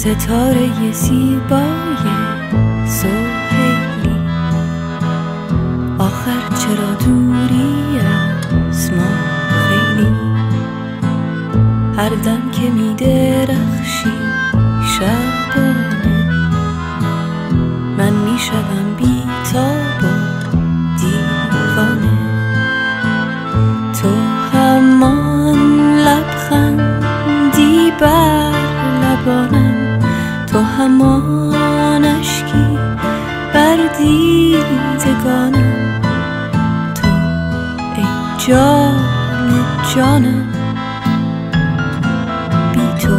ستاره زیبای سوهیلی آخر چرا دوری از ما خیلی؟ هر دم که می درخشی شبانه. من می شوم بی تاب دیوانه. تو همان لبخندی بر همان اشکی بر دیدگانم تو ای جان جانم. بی تو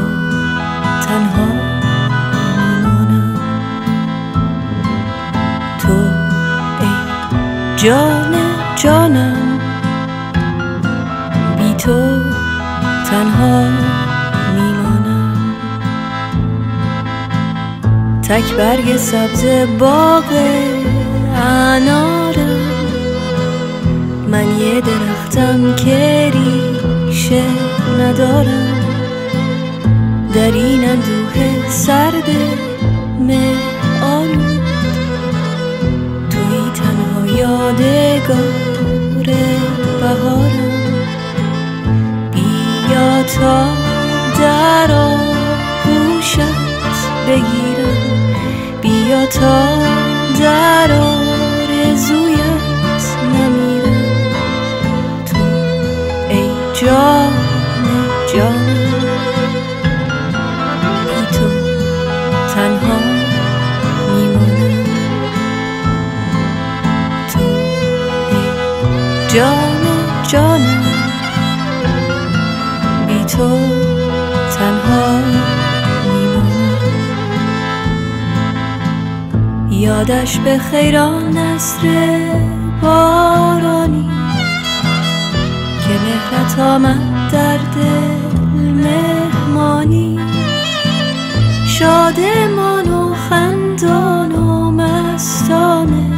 تنها میمانم تو ای جان جانم. تک برگ سبز باغ انارم من یه درختم که ریشه ندارم. در این اندوه سرد مه توی تنها یادگار بیا تا در آرزویت نمیرم. تو ای جان جانم بی تو تنها میمانم تو ای جان جانم بی تو تنها یادش به خیران نصر بارانی که مهرت آمد در دل مهمانی. شادمان و خندان و مستانه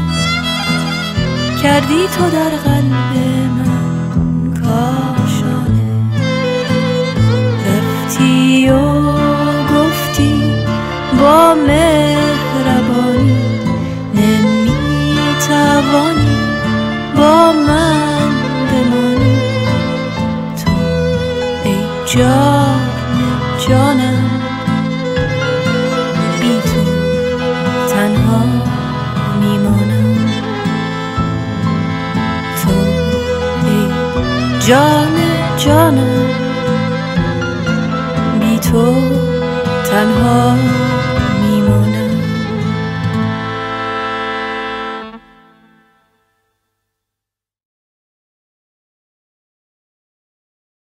کردی تو در قلب من کاشانه. رفتی و گفتی با مهربانی من بمانی. تو ای جان جانم. بی تو تنها میمانم. تو ای جان جانم. بی تو تنها